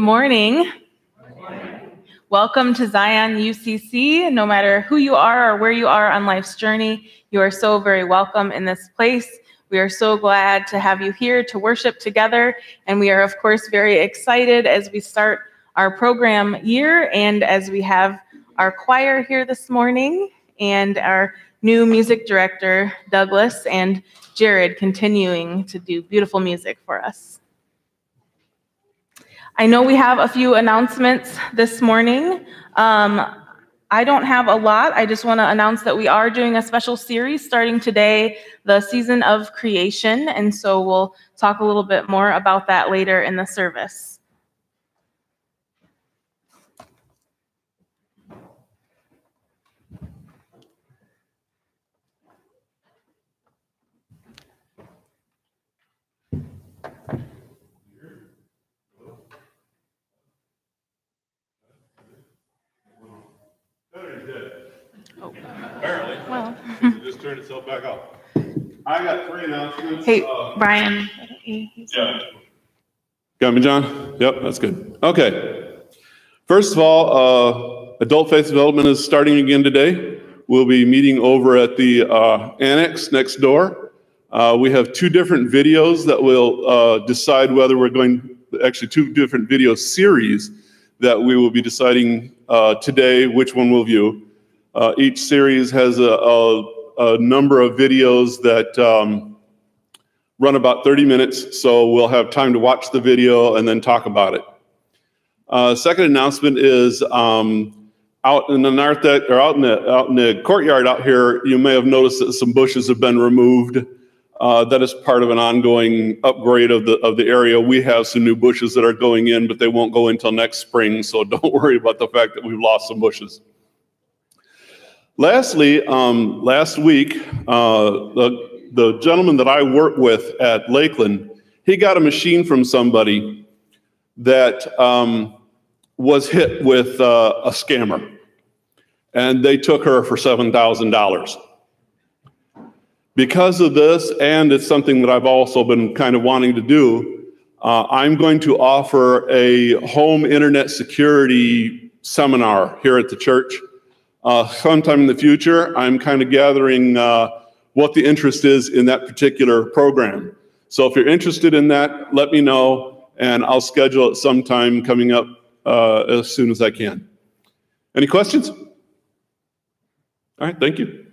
Good morning. Welcome to Zion UCC. No matter who you are or where you are on life's journey, you are so very welcome in this place. We are so glad to have you here to worship together. And we are, of course, very excited as we start our program year and as we have our choir here this morning and our new music director, Douglas, and Jared continuing to do beautiful music for us. I know we have a few announcements this morning. Um, I don't have a lot. I just want to announce that we are doing a special series starting today, the season of creation. And so we'll talk a little bit more about that later in the service. Apparently. Well, It just turned itself back off. I got three announcements. hey, Uh, Brian. Yeah. Got me, John? Yep, that's good. Okay. First of all, uh, Adult Faith Development is starting again today. We'll be meeting over at the uh, annex next door. Uh, We have two different videos that will uh, decide whether we're going, actually, two different video series that we will be deciding uh, today which one we'll view. Uh, Each series has a, a, a number of videos that um, run about 30 minutes, so we'll have time to watch the video and then talk about it. Uh, second announcement is um, out in the narthex or out in the out in the courtyard out here. You may have noticed that some bushes have been removed. Uh, that is part of an ongoing upgrade of the of the area. We have some new bushes that are going in, but they won't go until next spring. So don't worry about the fact that we've lost some bushes. Lastly, um, last week, uh, the, the gentleman that I work with at Lakeland, he got a machine from somebody that um, was hit with uh, a scammer. And they took her for $7,000. Because of this, and it's something that I've also been kind of wanting to do, uh, I'm going to offer a home internet security seminar here at the church uh, sometime in the future. I'm kind of gathering uh, what the interest is in that particular program. So if you're interested in that, let me know, and I'll schedule it sometime coming up uh, as soon as I can. Any questions? All right, thank you.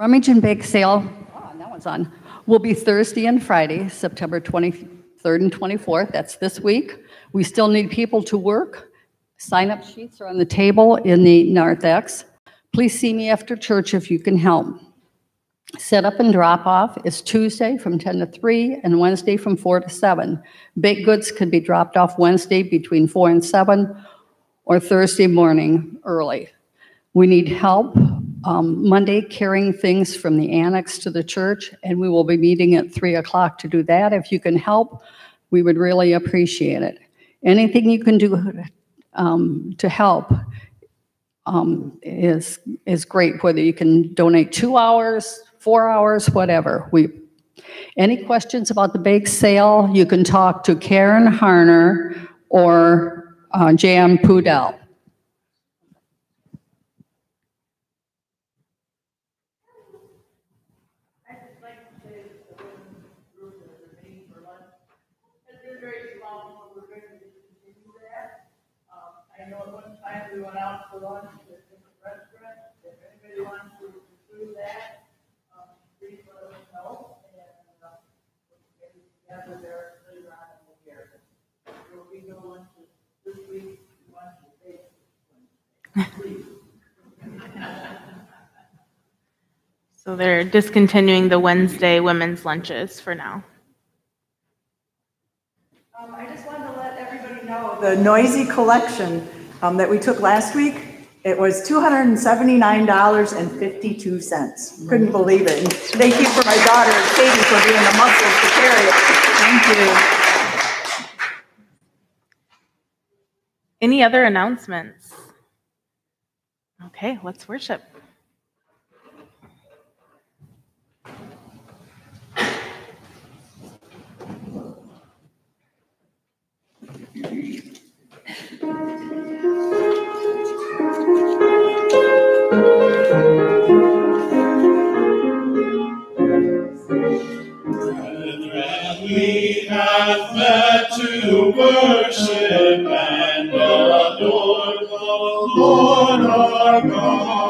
Rummage and bake sale, oh, that one's on, will be Thursday and Friday, September 23rd and 24th. That's this week. We still need people to work. Sign-up sheets are on the table in the narthex. Please see me after church if you can help. Set up and drop off is Tuesday from 10 to 3 and Wednesday from 4 to 7. Baked goods could be dropped off Wednesday between 4 and 7 or Thursday morning early. We need help um, Monday carrying things from the annex to the church, and we will be meeting at 3 o'clock to do that. If you can help, we would really appreciate it. Anything you can do um, to help um, is, is great, whether you can donate two hours, four hours, whatever. We, any questions about the bake sale, you can talk to Karen Harner or uh, Jan Pudell. It's been very small, so we're going to continue that. Um, I know at one time we went out for lunch at different restaurants. If anybody wants to pursue that, um, please let us know. And, uh, we'll get together there later on in the year. There will be no lunches this week, lunch is based. Please. So they're discontinuing the Wednesday women's lunches for now. Um, I just wanted to let everybody know, the noisy collection um, that we took last week, it was $279.52. Couldn't believe it. And thank you for my daughter Katie for being the muscles to carry it. Thank you. Any other announcements? Okay, let's worship. We have met to worship and our God.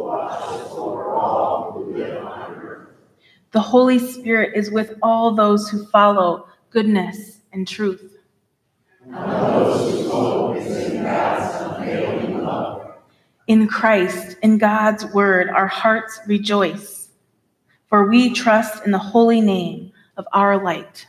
The Holy Spirit is with all those who follow goodness and truth. In Christ, in God's word, our hearts rejoice, for we trust in the holy name of our light.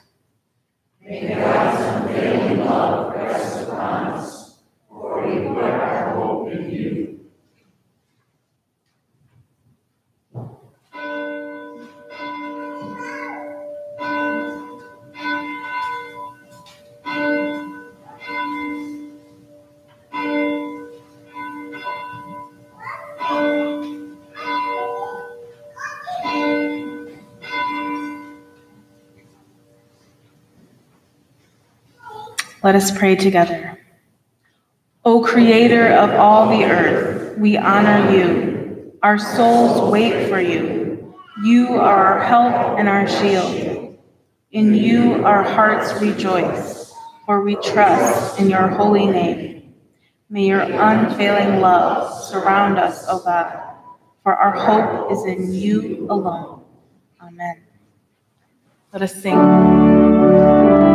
Let us pray together. O Creator of all the earth, we honor you. Our souls wait for you. You are our help and our shield. In you our hearts rejoice, for we trust in your holy name. May your unfailing love surround us, O God, for our hope is in you alone. Amen. Let us sing.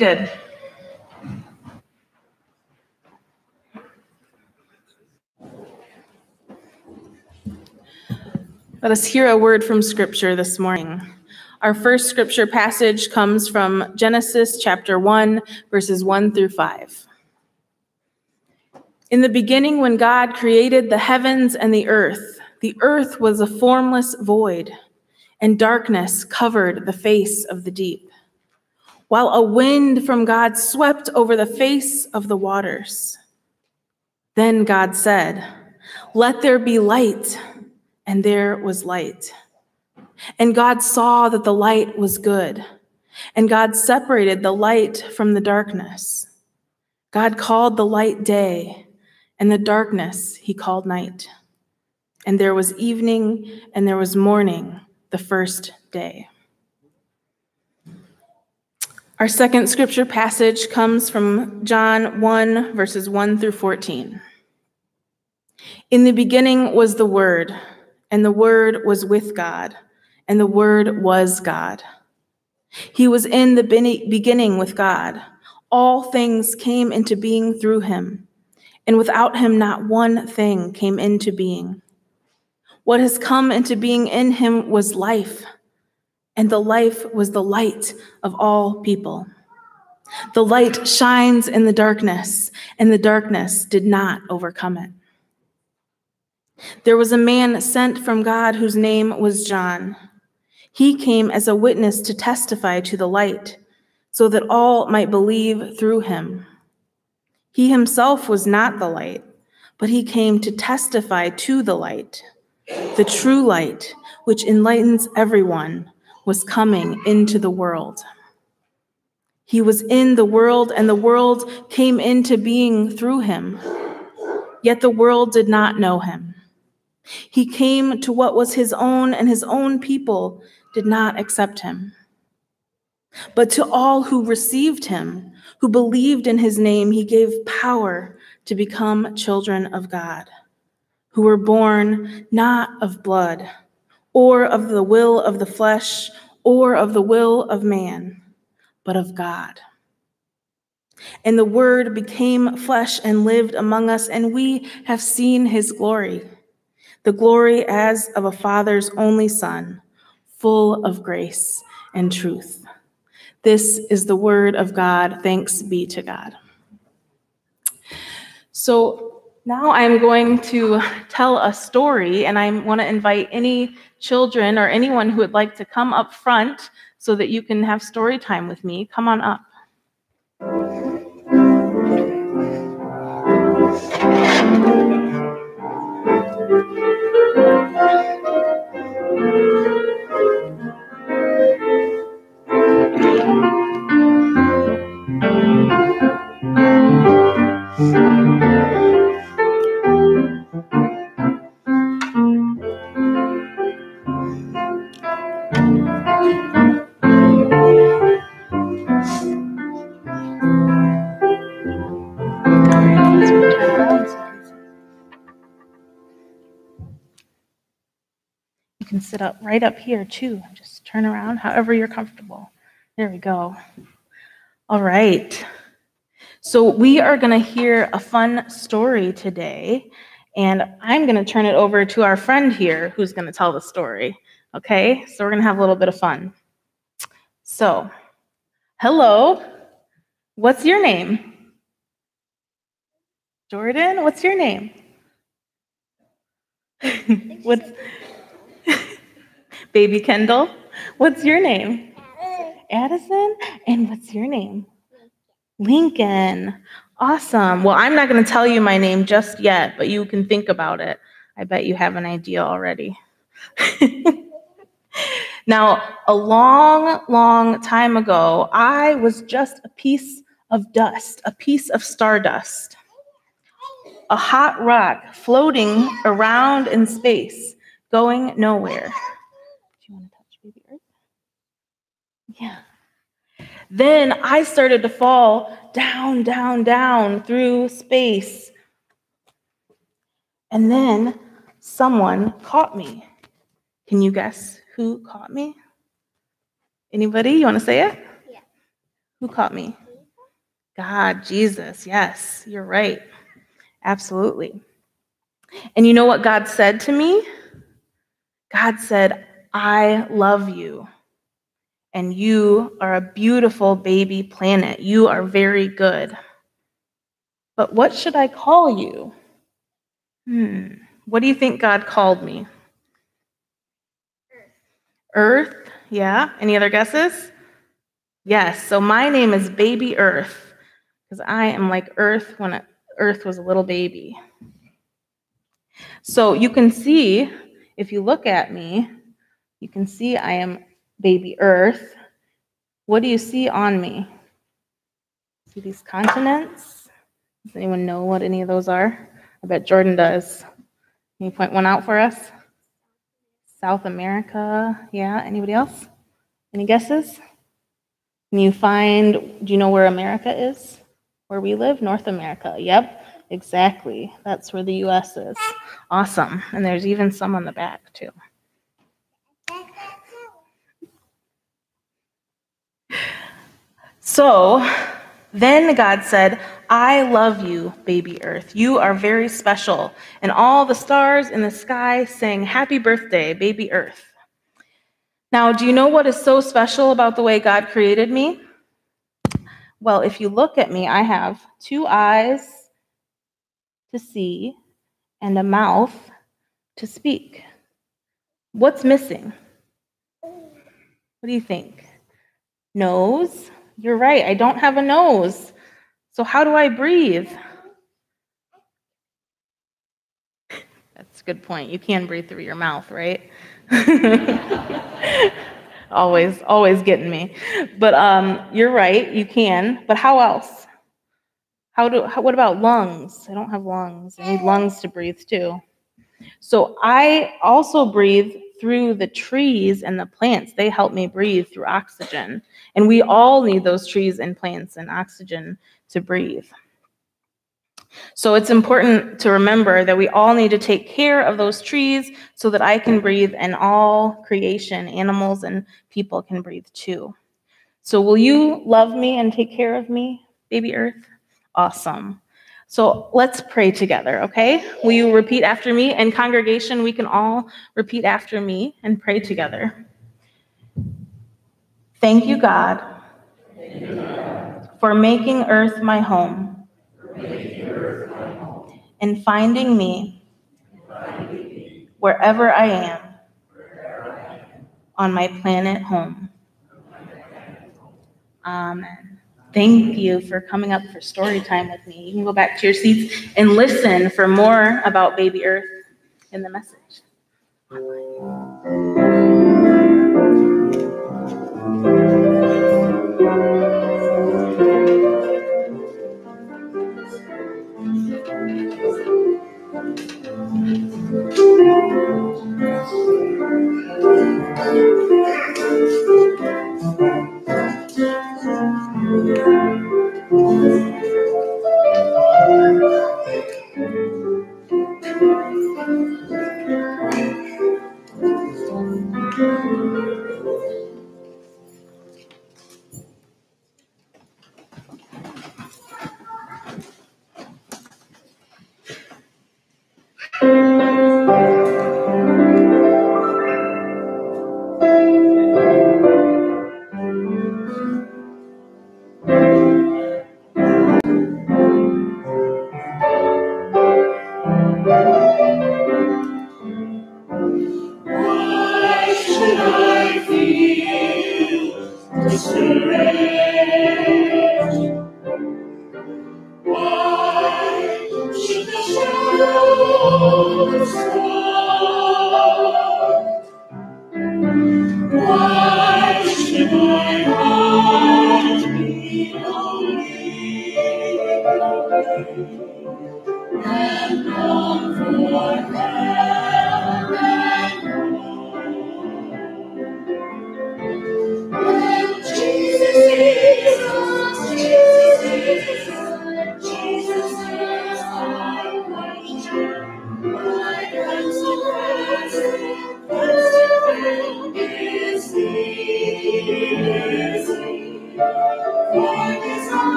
Seated. Let us hear a word from Scripture this morning. Our first Scripture passage comes from Genesis chapter 1, verses 1 through 5. In the beginning, when God created the heavens and the earth, the earth was a formless void, and darkness covered the face of the deep, while a wind from God swept over the face of the waters. Then God said, Let there be light and there was light. And God saw that the light was good, and God separated the light from the darkness. God called the light day, and the darkness he called night. And there was evening, and there was morning, the first day. Our second scripture passage comes from John 1, verses 1 through 14. In the beginning was the Word and the Word was with God, and the Word was God. He was in the beginning with God. All things came into being through him, and without him, not one thing came into being. What has come into being in him was life, and the life was the light of all people. The light shines in the darkness, and the darkness did not overcome it. There was a man sent from God whose name was John. He came as a witness to testify to the light, so that all might believe through him. He himself was not the light, but he came to testify to the light. The true light, which enlightens everyone, was coming into the world. He was in the world, and the world came into being through him. Yet the world did not know him. He came to what was his own, and his own people did not accept him. But to all who received him, who believed in his name, he gave power to become children of God, who were born not of blood, or of the will of the flesh, or of the will of man, but of God. And the Word became flesh and lived among us, and we have seen his glory the glory as of a father's only son, full of grace and truth. This is the word of God. Thanks be to God. So now I'm going to tell a story, and I want to invite any children or anyone who would like to come up front so that you can have story time with me. Come on up. Sit up right up here too. Just turn around however you're comfortable. There we go. All right. So, we are going to hear a fun story today, and I'm going to turn it over to our friend here who's going to tell the story. Okay? So, we're going to have a little bit of fun. So, hello. What's your name? Jordan, what's your name? what's Baby Kendall? What's your name? Addison. And what's your name? Lincoln. Awesome. Well, I'm not going to tell you my name just yet, but you can think about it. I bet you have an idea already. now, a long, long time ago, I was just a piece of dust, a piece of stardust, a hot rock floating around in space, going nowhere. Do you want to touch baby Earth? Yeah. Then I started to fall down, down, down through space. And then someone caught me. Can you guess who caught me? Anybody? You want to say it? Yeah. Who caught me? God, Jesus. Yes, you're right. Absolutely. And you know what God said to me? God said, I love you and you are a beautiful baby planet. You are very good. But what should I call you? Hmm. What do you think God called me? Earth. Earth? Yeah. Any other guesses? Yes. So my name is Baby Earth because I am like Earth when Earth was a little baby. So you can see, if you look at me, you can see I am baby Earth, what do you see on me? See these continents? Does anyone know what any of those are? I bet Jordan does. Can you point one out for us? South America. Yeah. Anybody else? Any guesses? Can you find, do you know where America is? Where we live? North America. Yep, exactly. That's where the US is. Awesome. And there's even some on the back, too. So then God said, I love you, baby earth. You are very special. And all the stars in the sky sang, Happy birthday, baby earth. Now, do you know what is so special about the way God created me? Well, if you look at me, I have two eyes to see and a mouth to speak. What's missing? What do you think? Nose? You're right, I don't have a nose. So, how do I breathe? That's a good point. You can breathe through your mouth, right? always, always getting me. But um, you're right, you can. But how else? How do? How, what about lungs? I don't have lungs. I need lungs to breathe too. So I also breathe through the trees and the plants. They help me breathe through oxygen. And we all need those trees and plants and oxygen to breathe. So it's important to remember that we all need to take care of those trees so that I can breathe and all creation, animals and people can breathe too. So will you love me and take care of me, baby earth? Awesome. So let's pray together, okay? Will you repeat after me? And congregation, we can all repeat after me and pray together. Thank you, God, for making earth my home and finding me wherever I am on my planet home. Amen. Thank you for coming up for story time with me. You can go back to your seats and listen for more about Baby Earth in the message.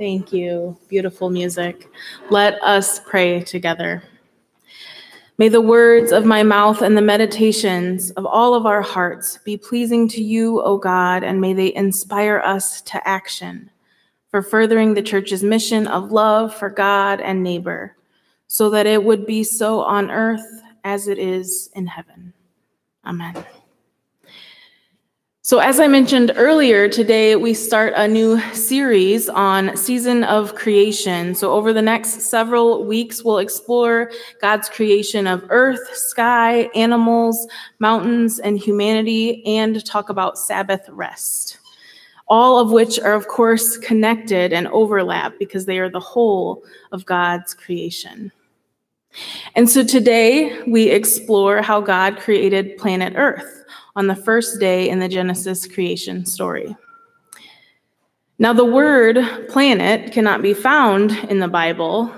Thank you. Beautiful music. Let us pray together. May the words of my mouth and the meditations of all of our hearts be pleasing to you, O God, and may they inspire us to action for furthering the church's mission of love for God and neighbor, so that it would be so on earth as it is in heaven. Amen. So, as I mentioned earlier, today we start a new series on season of creation. So, over the next several weeks, we'll explore God's creation of earth, sky, animals, mountains, and humanity, and talk about Sabbath rest. All of which are, of course, connected and overlap because they are the whole of God's creation. And so today we explore how God created planet Earth on the first day in the Genesis creation story. Now, the word planet cannot be found in the Bible.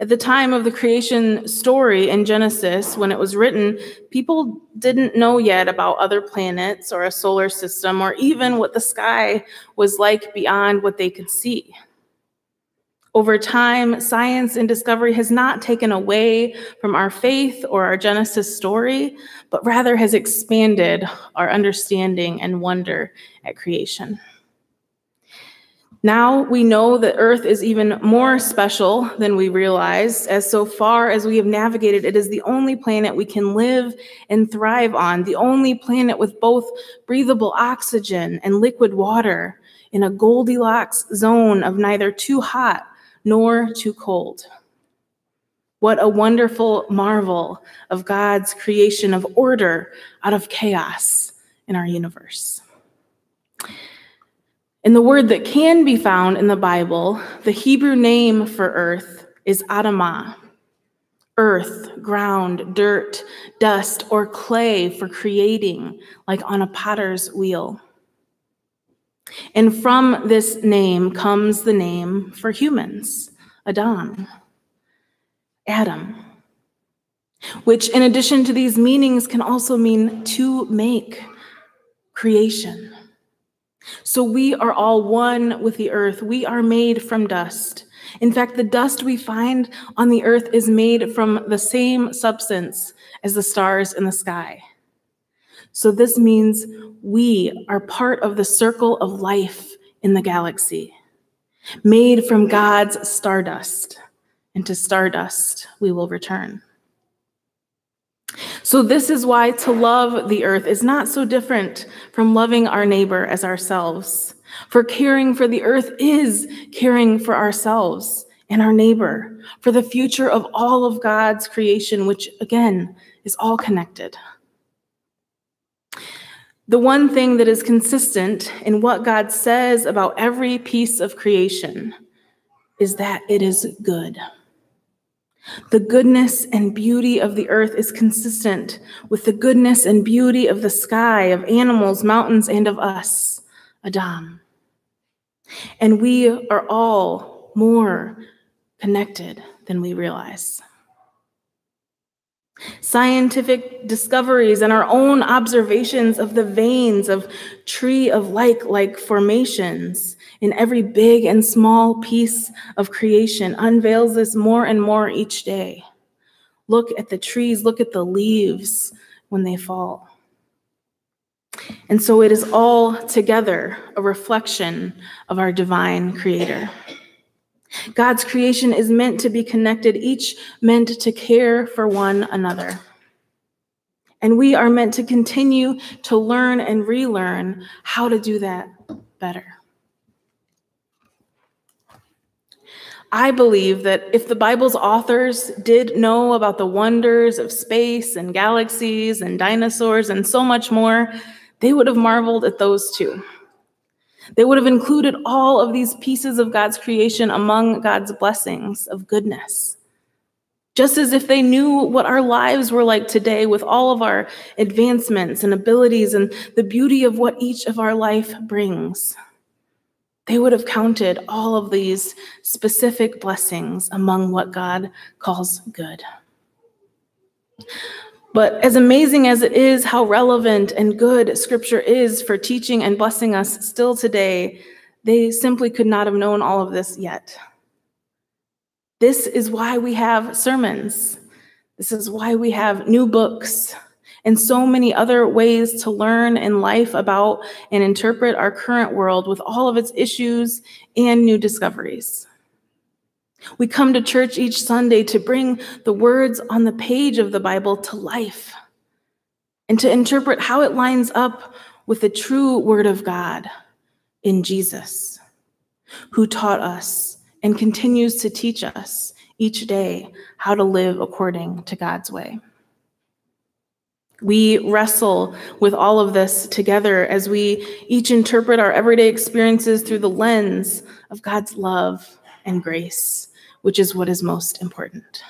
At the time of the creation story in Genesis, when it was written, people didn't know yet about other planets or a solar system or even what the sky was like beyond what they could see. Over time, science and discovery has not taken away from our faith or our Genesis story, but rather has expanded our understanding and wonder at creation. Now we know that Earth is even more special than we realize, as so far as we have navigated, it is the only planet we can live and thrive on, the only planet with both breathable oxygen and liquid water in a Goldilocks zone of neither too hot nor too cold. What a wonderful marvel of God's creation of order out of chaos in our universe. In the word that can be found in the Bible, the Hebrew name for earth is Adamah. Earth, ground, dirt, dust, or clay for creating, like on a potter's wheel. And from this name comes the name for humans, Adam, Adam, which, in addition to these meanings, can also mean to make creation. So we are all one with the earth. We are made from dust. In fact, the dust we find on the earth is made from the same substance as the stars in the sky. So this means we are part of the circle of life in the galaxy, made from God's stardust, and to stardust we will return. So, this is why to love the earth is not so different from loving our neighbor as ourselves. For caring for the earth is caring for ourselves and our neighbor, for the future of all of God's creation, which again is all connected. The one thing that is consistent in what God says about every piece of creation is that it is good. The goodness and beauty of the earth is consistent with the goodness and beauty of the sky, of animals, mountains, and of us, Adam. And we are all more connected than we realize. Scientific discoveries and our own observations of the veins of tree of like like formations in every big and small piece of creation unveils this more and more each day. Look at the trees, look at the leaves when they fall. And so it is all together a reflection of our divine creator. God's creation is meant to be connected, each meant to care for one another. And we are meant to continue to learn and relearn how to do that better. I believe that if the Bible's authors did know about the wonders of space and galaxies and dinosaurs and so much more, they would have marveled at those too. They would have included all of these pieces of God's creation among God's blessings of goodness. Just as if they knew what our lives were like today with all of our advancements and abilities and the beauty of what each of our life brings. They would have counted all of these specific blessings among what God calls good. But as amazing as it is how relevant and good scripture is for teaching and blessing us still today, they simply could not have known all of this yet. This is why we have sermons. This is why we have new books and so many other ways to learn in life about and interpret our current world with all of its issues and new discoveries. We come to church each Sunday to bring the words on the page of the Bible to life and to interpret how it lines up with the true Word of God in Jesus, who taught us and continues to teach us each day how to live according to God's way. We wrestle with all of this together as we each interpret our everyday experiences through the lens of God's love and grace, which is what is most important.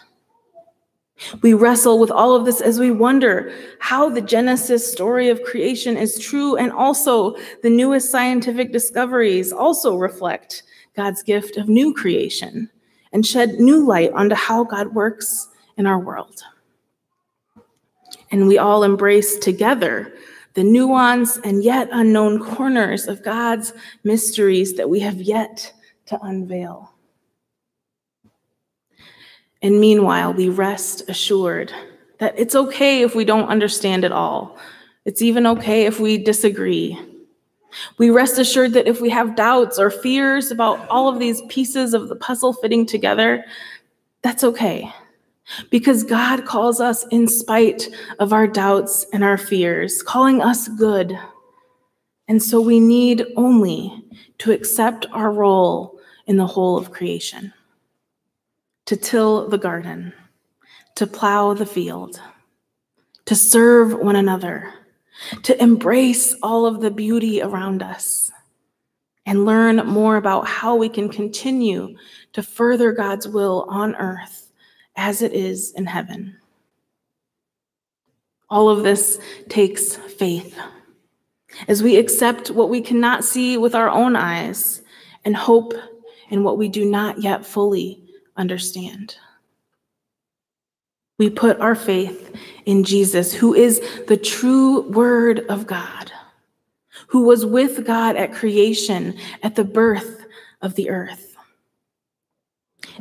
We wrestle with all of this as we wonder how the Genesis story of creation is true and also the newest scientific discoveries also reflect God's gift of new creation and shed new light onto how God works in our world. And we all embrace together the nuance and yet unknown corners of God's mysteries that we have yet to unveil. And meanwhile, we rest assured that it's okay if we don't understand it all. It's even okay if we disagree. We rest assured that if we have doubts or fears about all of these pieces of the puzzle fitting together, that's okay. Because God calls us in spite of our doubts and our fears, calling us good. And so we need only to accept our role in the whole of creation to till the garden, to plow the field, to serve one another, to embrace all of the beauty around us, and learn more about how we can continue to further God's will on earth as it is in heaven. All of this takes faith as we accept what we cannot see with our own eyes and hope in what we do not yet fully understand. We put our faith in Jesus, who is the true Word of God, who was with God at creation, at the birth of the earth.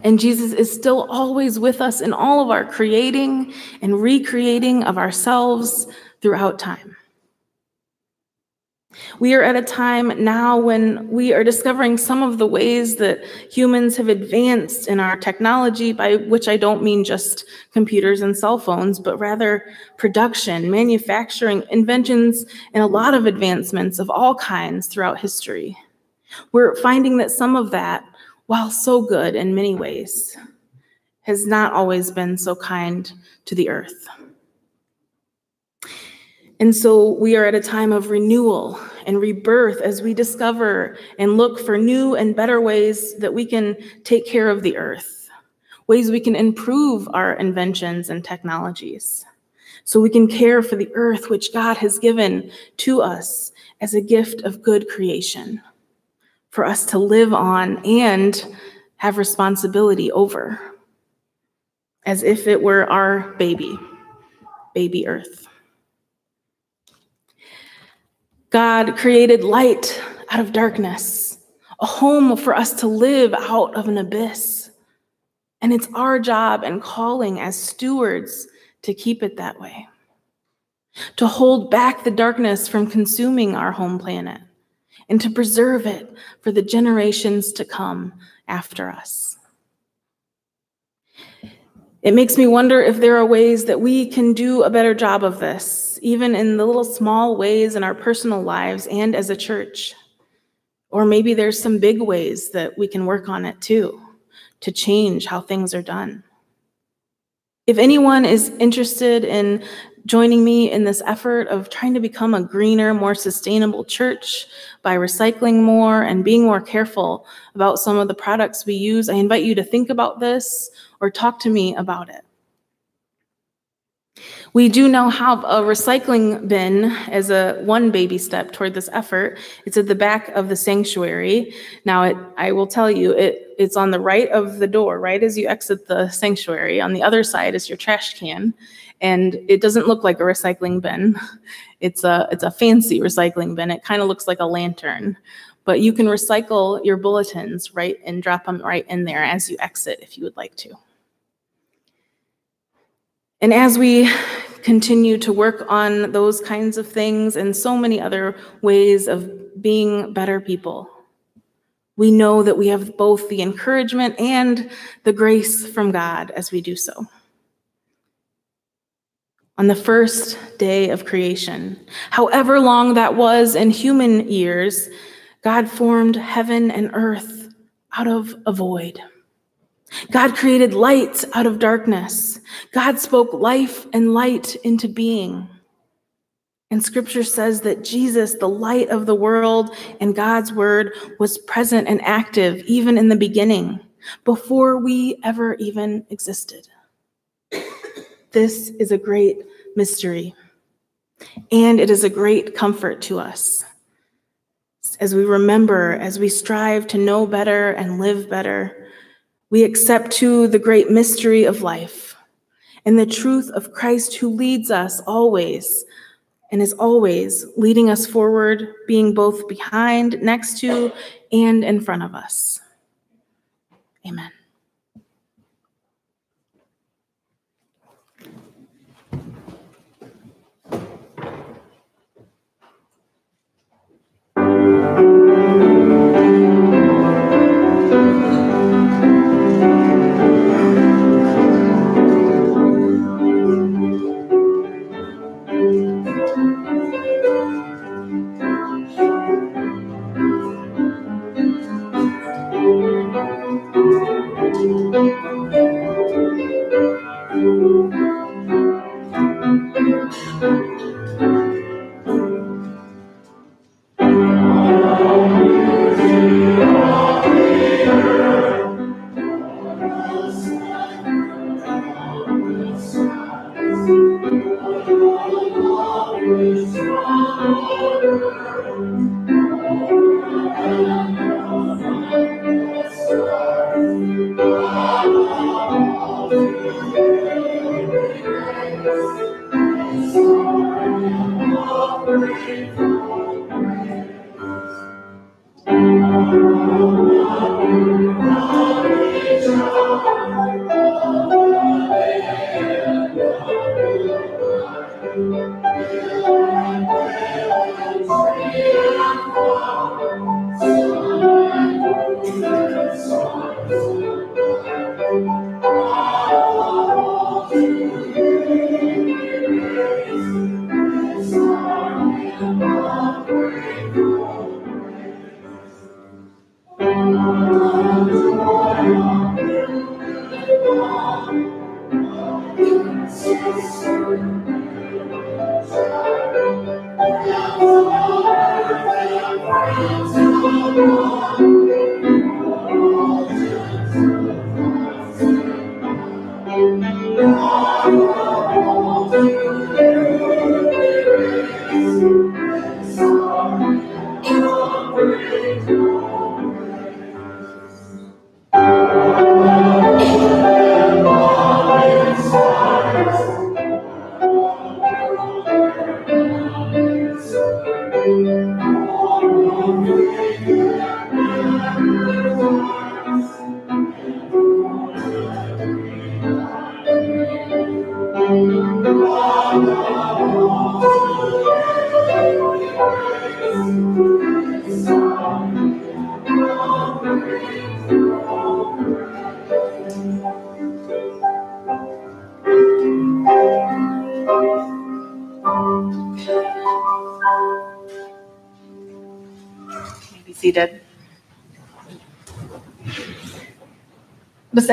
And Jesus is still always with us in all of our creating and recreating of ourselves throughout time. We are at a time now when we are discovering some of the ways that humans have advanced in our technology, by which I don't mean just computers and cell phones, but rather production, manufacturing, inventions, and a lot of advancements of all kinds throughout history. We're finding that some of that, while so good in many ways, has not always been so kind to the earth. And so we are at a time of renewal and rebirth as we discover and look for new and better ways that we can take care of the earth, ways we can improve our inventions and technologies, so we can care for the earth which God has given to us as a gift of good creation for us to live on and have responsibility over, as if it were our baby, baby earth. God created light out of darkness, a home for us to live out of an abyss. And it's our job and calling as stewards to keep it that way, to hold back the darkness from consuming our home planet, and to preserve it for the generations to come after us. It makes me wonder if there are ways that we can do a better job of this even in the little small ways in our personal lives and as a church. Or maybe there's some big ways that we can work on it too to change how things are done. If anyone is interested in joining me in this effort of trying to become a greener, more sustainable church by recycling more and being more careful about some of the products we use, I invite you to think about this or talk to me about it. We do now have a recycling bin as a one baby step toward this effort. It's at the back of the sanctuary. Now, it, I will tell you, it, it's on the right of the door, right as you exit the sanctuary. On the other side is your trash can, and it doesn't look like a recycling bin. It's a it's a fancy recycling bin. It kind of looks like a lantern, but you can recycle your bulletins right and drop them right in there as you exit if you would like to. And as we continue to work on those kinds of things and so many other ways of being better people, we know that we have both the encouragement and the grace from God as we do so. On the first day of creation. However long that was in human years, God formed heaven and earth out of a void. God created light out of darkness. God spoke life and light into being. And scripture says that Jesus, the light of the world and God's word, was present and active even in the beginning, before we ever even existed. This is a great mystery, and it is a great comfort to us as we remember, as we strive to know better and live better. We accept too the great mystery of life and the truth of Christ who leads us always and is always leading us forward, being both behind, next to, and in front of us. Amen.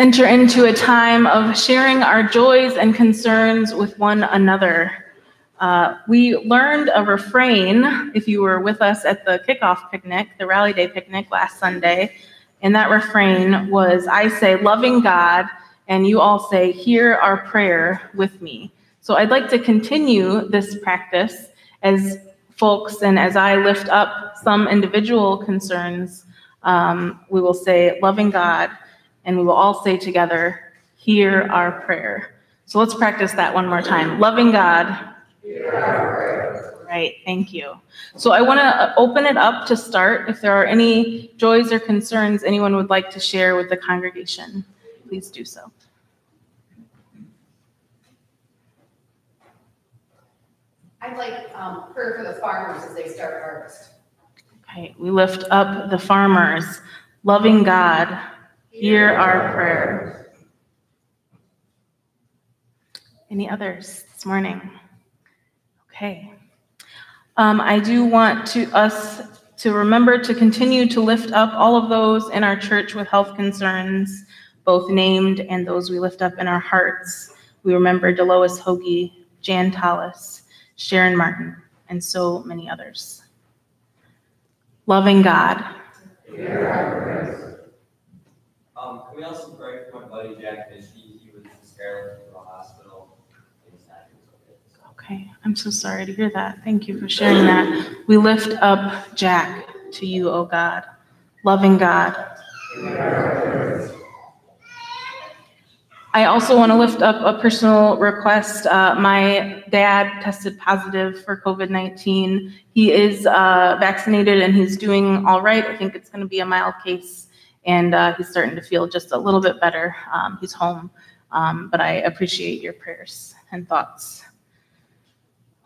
Enter into a time of sharing our joys and concerns with one another. Uh, we learned a refrain, if you were with us at the kickoff picnic, the Rally Day picnic last Sunday, and that refrain was I say, loving God, and you all say, hear our prayer with me. So I'd like to continue this practice as folks and as I lift up some individual concerns, um, we will say, loving God, and we will all say together, hear our prayer. So let's practice that one more time. Loving God. Right, thank you. So I want to open it up to start. If there are any joys or concerns anyone would like to share with the congregation, please do so. I'd like um, prayer for the farmers as they start harvest. Okay, we lift up the farmers. Loving God, hear our prayer. Any others this morning? Okay. Um, I do want to us to remember to continue to lift up all of those in our church with health concerns, both named and those we lift up in our hearts. We remember Delois Hoagie, Jan Tallis, Sharon Martin, and so many others. Loving God. Um, can we also pray for my buddy Jack He, he was scared to the hospital. Okay, I'm so sorry to hear that. Thank you for sharing that. We lift up Jack to you, O oh God. Loving God. I also want to lift up a personal request. Uh, my dad tested positive for COVID 19. He is uh, vaccinated and he's doing all right. I think it's going to be a mild case, and uh, he's starting to feel just a little bit better. Um, he's home, um, but I appreciate your prayers and thoughts.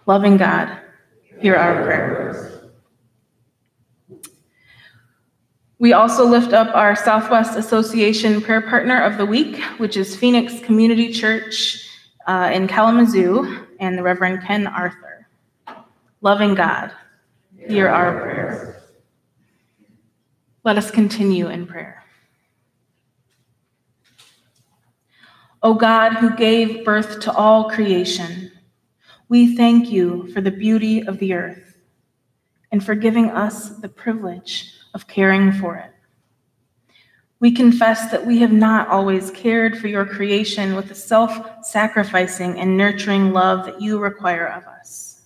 Loving God, hear our prayers. We also lift up our Southwest Association Prayer Partner of the Week, which is Phoenix Community Church uh, in Kalamazoo, and the Reverend Ken Arthur. Loving God, hear our prayer. Let us continue in prayer. O God, who gave birth to all creation, we thank you for the beauty of the earth and for giving us the privilege of caring for it. We confess that we have not always cared for your creation with the self sacrificing and nurturing love that you require of us.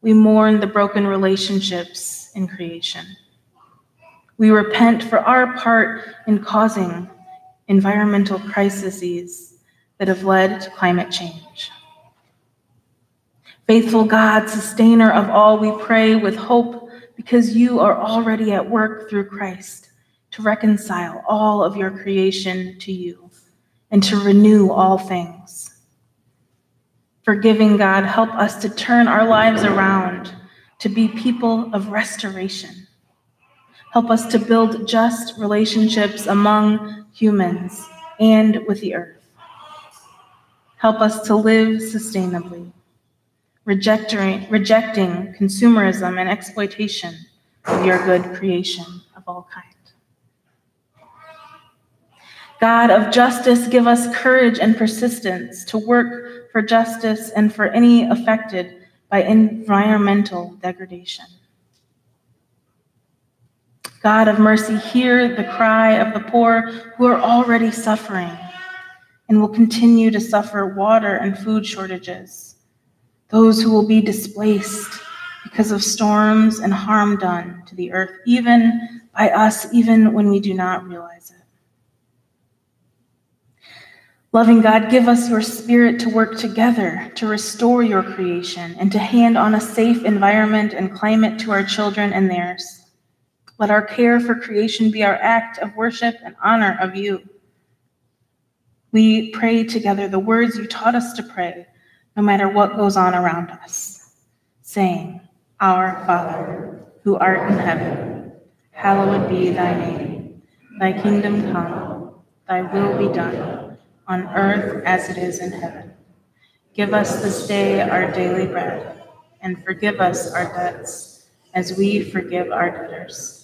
We mourn the broken relationships in creation. We repent for our part in causing environmental crises that have led to climate change. Faithful God, sustainer of all, we pray with hope because you are already at work through Christ to reconcile all of your creation to you and to renew all things. Forgiving God, help us to turn our lives around to be people of restoration. Help us to build just relationships among humans and with the earth. Help us to live sustainably rejecting, rejecting consumerism and exploitation of your good creation of all kind. God of justice, give us courage and persistence to work for justice and for any affected by environmental degradation. God of mercy, hear the cry of the poor who are already suffering and will continue to suffer water and food shortages those who will be displaced because of storms and harm done to the earth, even by us, even when we do not realize it. Loving God, give us your spirit to work together to restore your creation and to hand on a safe environment and climate to our children and theirs. Let our care for creation be our act of worship and honor of you. We pray together the words you taught us to pray no matter what goes on around us, saying, Our Father, who art in heaven, hallowed be thy name. Thy kingdom come, thy will be done, on earth as it is in heaven. Give us this day our daily bread, and forgive us our debts, as we forgive our debtors.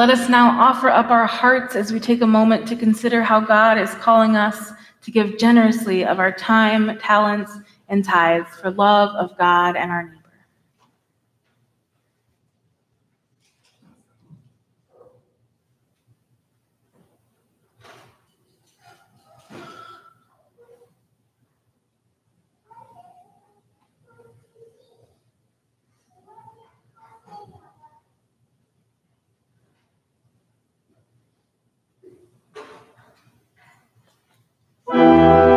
Let us now offer up our hearts as we take a moment to consider how God is calling us to give generously of our time, talents, and tithes for love of God and our neighbor. Música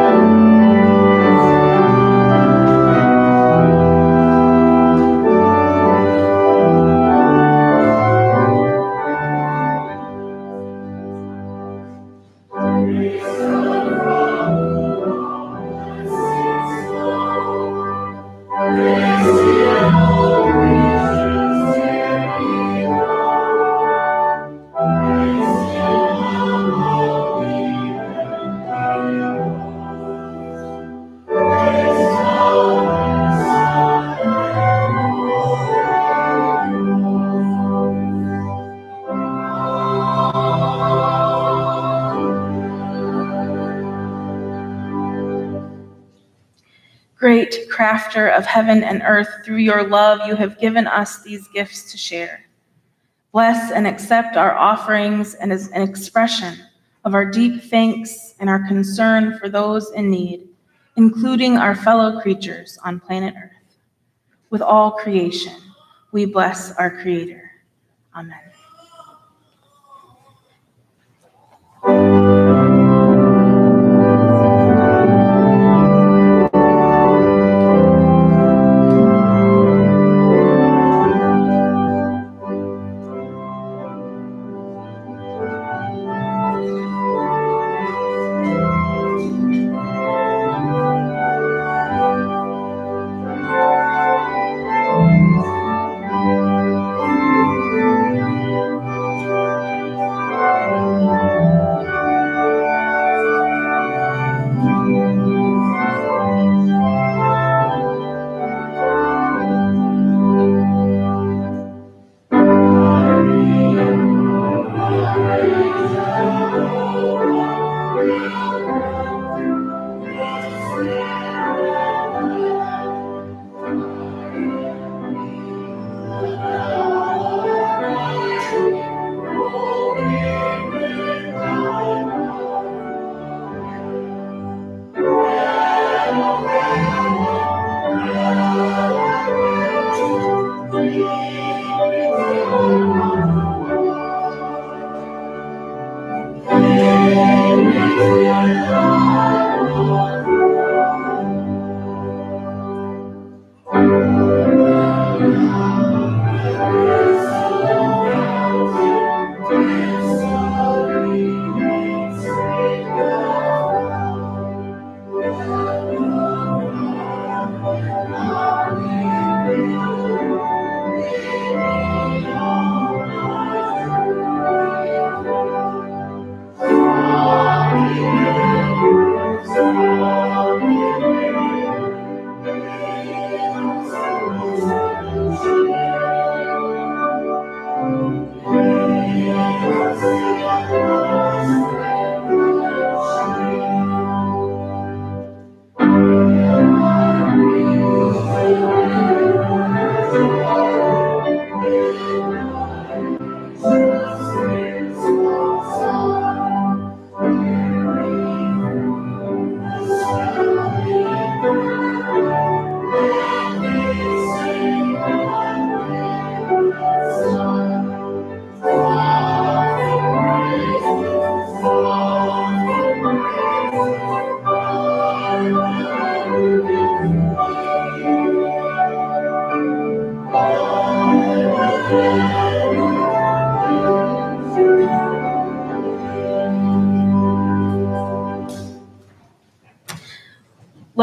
Of heaven and earth, through your love, you have given us these gifts to share. Bless and accept our offerings and as an expression of our deep thanks and our concern for those in need, including our fellow creatures on planet Earth. With all creation, we bless our Creator. Amen.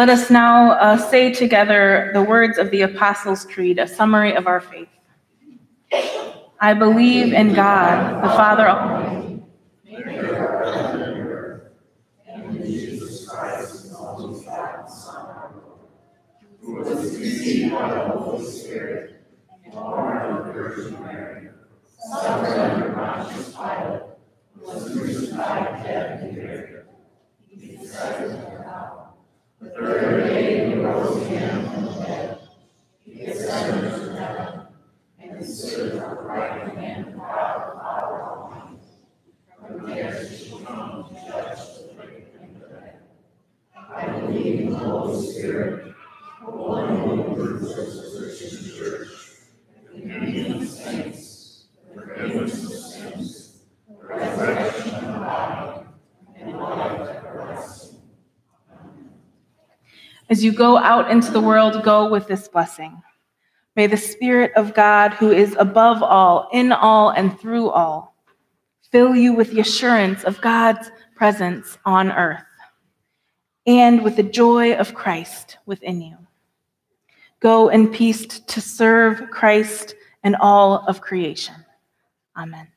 Let us now uh, say together the words of the Apostles' Creed, a summary of our faith. I believe in God, the Father Almighty. Who was conceived by the Holy Spirit, born of the Virgin Mary, suffered under Pontius Pilate, was crucified, dead, and buried. He descended to hell. The third day he rose again from the dead. He ascended to heaven, and he stood at the right hand of God the Father Almighty. From there he shall come to judge the living and the dead. I believe in the As you go out into the world, go with this blessing. May the Spirit of God, who is above all, in all, and through all, fill you with the assurance of God's presence on earth and with the joy of Christ within you. Go in peace to serve Christ and all of creation. Amen.